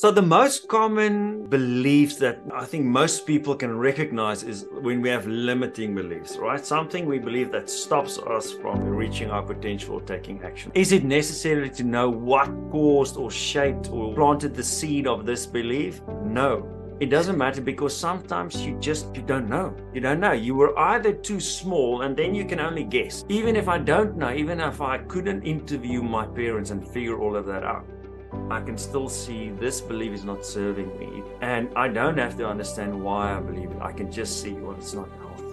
So, the most common beliefs that I think most people can recognize is when we have limiting beliefs, right? Something we believe that stops us from reaching our potential or taking action. Is it necessary to know what caused or shaped or planted the seed of this belief? No. It doesn't matter because sometimes you just you don't know. You don't know. You were either too small and then you can only guess. Even if I don't know, even if I couldn't interview my parents and figure all of that out I can still see this belief is not serving me. And I don't have to understand why I believe it. I can just see, well, it's not healthy.